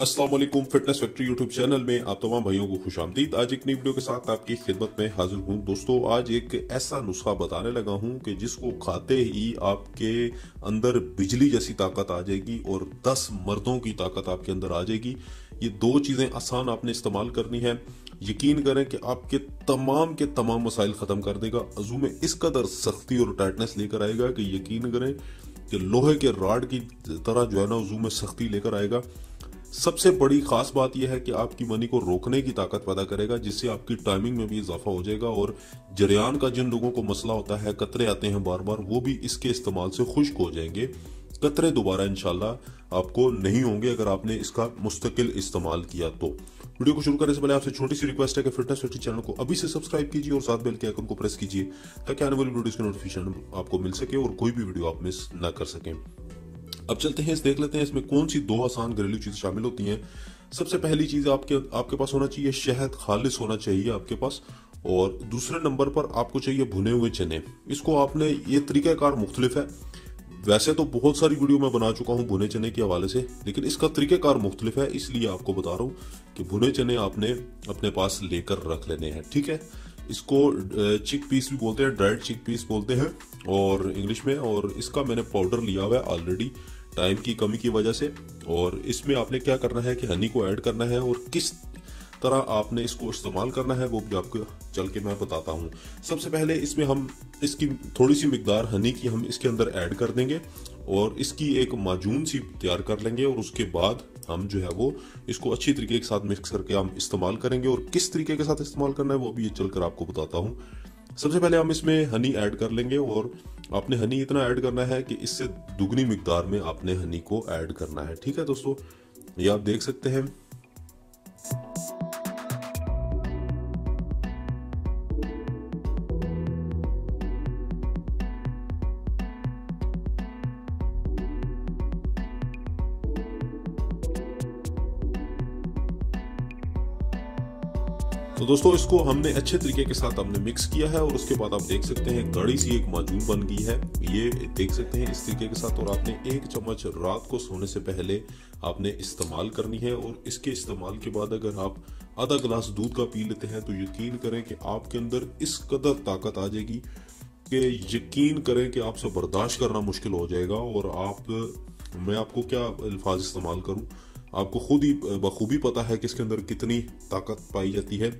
Aslam fitness factory YouTube channel में आप तमाम भाइयों को खुश आमदीद आज एक नई वीडियो के साथ आपकी खिदमत में हाजिर हूँ। दोस्तों, आज एक ऐसा नुस्खा बताने लगा हूँ कि जिसको खाते ही आपके अंदर बिजली जैसी ताकत आ जाएगी और 10 मर्दों की ताकत आपके अंदर आ जाएगी। ये दो चीज़ें आसान आपने इस्तेमाल करनी है। यकीन करें कि आपके तमाम के तमाम मसाइल ख़त्म कर देगा। अजू में इस कदर सख्ती और टाइटनेस लेकर आएगा कि यकीन करें कि लोहे के राड की तरह जो है ना वज़ू में सख्ती लेकर आएगा। सबसे बड़ी खास बात यह है कि आपकी मनी को रोकने की ताकत पैदा करेगा, जिससे आपकी टाइमिंग में भी इजाफा हो जाएगा और जरियान का जिन लोगों को मसला होता है, कतरे आते हैं बार बार वो भी इसके इस्तेमाल से खुश्क हो जाएँगे। कतरे दोबारा इनशाला आपको नहीं होंगे अगर आपने इसका मुस्तकिल इस्तेमाल किया तो। वीडियो को शुरू करने से पहले आपसे छोटी सी रिक्वेस्ट है कि फिटनेस फिटी चैनल को अभी से सब्सक्राइब कीजिए और साथ बेल के आइकन को प्रेस कीजिए, ताकि आने वाली वीडियो की नोटिफिकेशन आपको मिल सके और कोई भी वीडियो आप मिस ना कर सकें। अब चलते हैं, इस देख लेते हैं, इसमें कौन सी दो आसान घरेलू चीज़ शामिल होती हैं। सबसे पहली चीज़ आपके आपके पास होना चाहिए शहद, खालिश होना चाहिए आपके पास, और दूसरे नंबर पर आपको चाहिए भुने हुए चने। इसको आपने, ये तरीकाकार मुख्तलिफ़ है। वैसे तो बहुत सारी वीडियो मैं बना चुका हूँ भुने चने के हवाले से, लेकिन इसका तरीकेकार मुख्तलिफ़ है, इसलिए आपको बता रहा हूँ कि भुने चने आपने अपने पास लेकर रख लेने हैं, ठीक है? इसको चिक पीस भी बोलते हैं ड्राइड चिक पीस बोलते हैं, और इंग्लिश में, और इसका मैंने पाउडर लिया हुआ है ऑलरेडी टाइम की कमी की वजह से। और इसमें आपने क्या करना है कि हनी को ऐड करना है, और किस तरह आपने इसको इस्तेमाल करना है, वो भी आपको चल के मैं बताता हूँ। सबसे पहले इसमें हम, इसकी थोड़ी सी मकदार हनी की हम इसके अंदर ऐड कर देंगे, और इसकी एक माजून सी तैयार कर लेंगे, और उसके बाद हम जो है वो इसको अच्छी तरीके के साथ मिक्स करके हम इस्तेमाल करेंगे और किस तरीके के साथ इस्तेमाल करना है वो भी ये चलकर आपको बताता हूँ। सबसे पहले हम इसमें हनी ऐड कर लेंगे और आपने हनी इतना ऐड करना है कि इससे दुगनी मकदार में आपने हनी को ऐड करना है। ठीक है दोस्तों? ये आप देख सकते हैं। तो दोस्तों, इसको हमने अच्छे तरीके के साथ हमने मिक्स किया है और उसके बाद आप देख सकते हैं गड़ी सी एक माजून बन गई है। ये देख सकते हैं इस तरीके के साथ और आपने एक चम्मच रात को सोने से पहले आपने इस्तेमाल करनी है और इसके इस्तेमाल के बाद अगर आप आधा गिलास दूध का पी लेते हैं तो यकीन करें कि आपके अंदर इस कदर ताकत आ जाएगी कि यकीन करें कि आपसे बर्दाश्त करना मुश्किल हो जाएगा और आप, मैं आपको क्या अल्फाज इस्तेमाल करूँ? आपको खुद ही बखूबी पता है कि इसके अंदर कितनी ताकत पाई जाती है।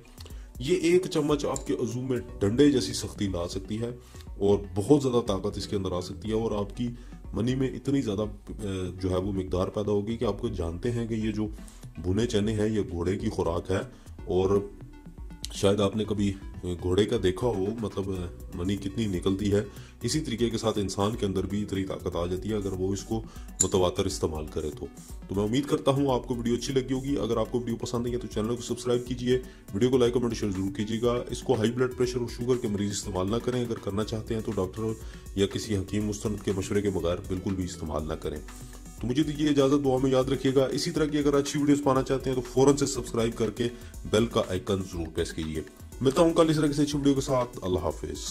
ये एक चम्मच आपके अजू में डंडे जैसी सख्ती ला सकती है और बहुत ज़्यादा ताकत इसके अंदर आ सकती है और आपकी मनी में इतनी ज़्यादा जो है वो मकदार पैदा होगी कि आपको जानते हैं कि ये जो भुने चने हैं, ये घोड़े की खुराक है और शायद आपने कभी घोड़े का देखा हो मतलब मनी कितनी निकलती है। इसी तरीके के साथ इंसान के अंदर भी इतनी ताकत आ जाती है, अगर वो इसको मुतवातर इस्तेमाल करे तो। तो मैं उम्मीद करता हूँ आपको वीडियो अच्छी लगी होगी। अगर आपको वीडियो पसंद आई है तो चैनल को सब्सक्राइब कीजिए। वीडियो को लाइक कमेंट शेयर ज़रूर कीजिएगा। इसको हाई ब्लड प्रेशर और शुगर के मरीज़ इस्तेमाल ना करें। अगर करना चाहते हैं तो डॉक्टर या किसी हकीम मुस्त के मशवरे के बगैर बिल्कुल भी इस्तेमाल ना करें। तो मुझे दीजिए इजाज़त दुआ में याद रखिएगा। इसी तरह की अगर अच्छी वीडियोस पाना चाहते हैं तो फ़ौरन से सब्सक्राइब करके बेल का आइकन ज़रूर प्रेस कीजिए। मिलता हूँ कल इस तरह से अच्छी वीडियो के साथ। अल्लाह हाफिज़।